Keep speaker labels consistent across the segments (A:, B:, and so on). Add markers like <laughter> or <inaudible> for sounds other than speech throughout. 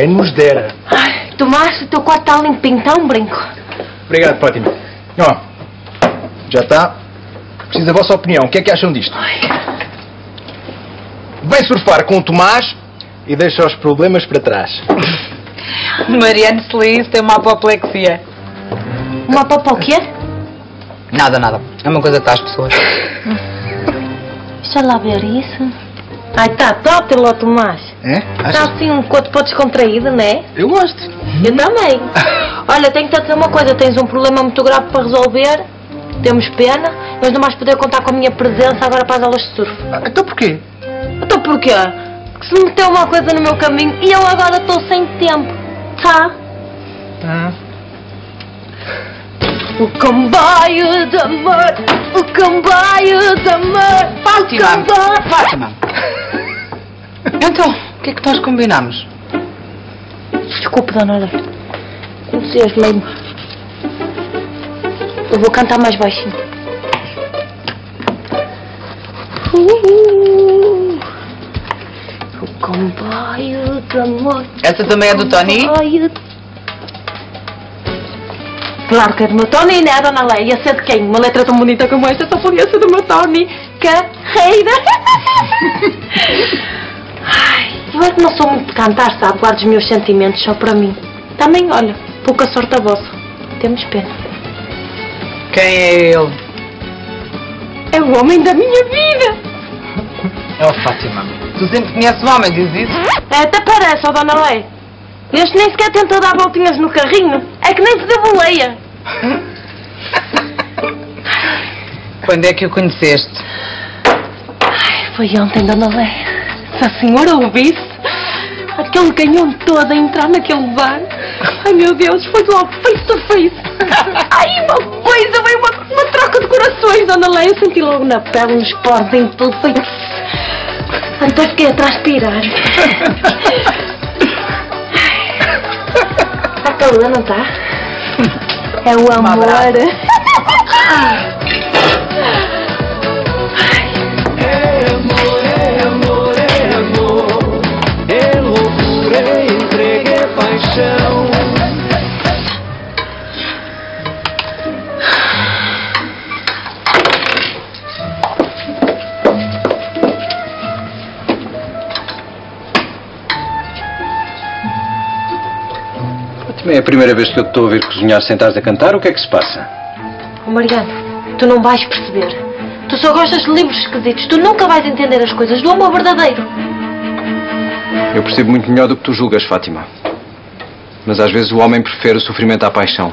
A: Quem nos dera.
B: Ai, Tomás, o teu quarto está limpinho, está um brinco.
A: Obrigado, Fátima. Ó, já está. Preciso da vossa opinião. O que é que acham disto? Vem surfar com o Tomás e deixa os problemas para trás.
C: Mariano Sliz tem uma apoplexia.
B: Uma o quê?
C: Nada, nada. É uma coisa que está às pessoas.
B: Deixa lá ver isso. Ai, tá top, Ló Tomás.
A: É?
B: Está assim um corpo para descontraído, não é?
A: Eu gosto.
B: Eu também. <laughs> Olha, tenho que te dizer uma coisa. Tens um problema muito grave para resolver. Temos pena. Mas não vais poder contar com a minha presença agora para as aulas de surf.
A: Ah, Então porquê?
B: Então porquê? Que se meteu uma coisa no meu caminho e eu agora estou sem tempo. Tá? O comboio de amor, o comboio de amor.
C: Fátima!
B: Comboio...
C: Fátima! Então, o que é que nós combinamos?
B: Desculpe, dona Lei. Entusiasmei-me. Eu vou cantar mais baixinho. Uh, o comboio de amor.
C: Essa também é do Tony?
B: Claro que é do meu Tony, né, dona Lei? Ia ser de quem? Uma letra tão bonita como esta só podia ser do meu Tony. Carreira. <laughs> Ai, eu é que não sou muito de cantar, sabe? Guardo os meus sentimentos só para mim. Também, olha, pouca sorte a vossa. Temos pena.
C: Quem é ele?
B: É o homem da minha vida.
C: É o Fátima. Tu sempre conheces o homem, diz isso?
B: É, até parece, ó dona Lei. Este nem sequer tenta dar voltinhas no carrinho. É que nem se deu boleia. <laughs>
C: Quando é que o conheceste?
B: Foi ontem, dona Lé. Se a senhora ouvisse, aquele canhão todo a entrar naquele bar. Ai meu Deus, foi logo face to face. Ai, uma coisa, veio uma, uma troca de corações, dona Lé. Eu senti logo na pele, nos poros, em tudo. Foi... Então fiquei a transpirar. Está <laughs> calor, não está? É o amor. <laughs>
A: Fátima, é a primeira vez que eu te estou a ver cozinhar sentares a cantar. O que é que se passa?
B: Oh, Mariano, tu não vais perceber. Tu só gostas de livros esquisitos. Tu nunca vais entender as coisas do amor verdadeiro.
A: Eu percebo muito melhor do que tu julgas, Fátima. Mas às vezes o homem prefere o sofrimento à paixão.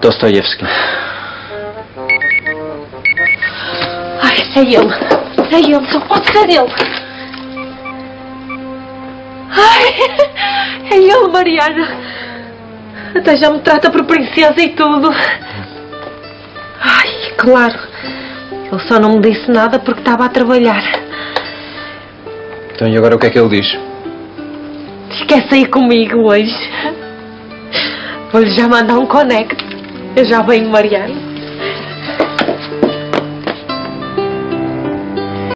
A: Dostoiévski.
B: Ai, é ele. É ele, só pode ser ele. É ele, Mariana. Até já me trata por princesa e tudo. Ai, claro. Ele só não me disse nada porque estava a trabalhar.
A: Então e agora o que é que ele diz?
B: Esquece aí comigo hoje. Vou-lhe já mandar um conecte. Eu já venho, Mariana.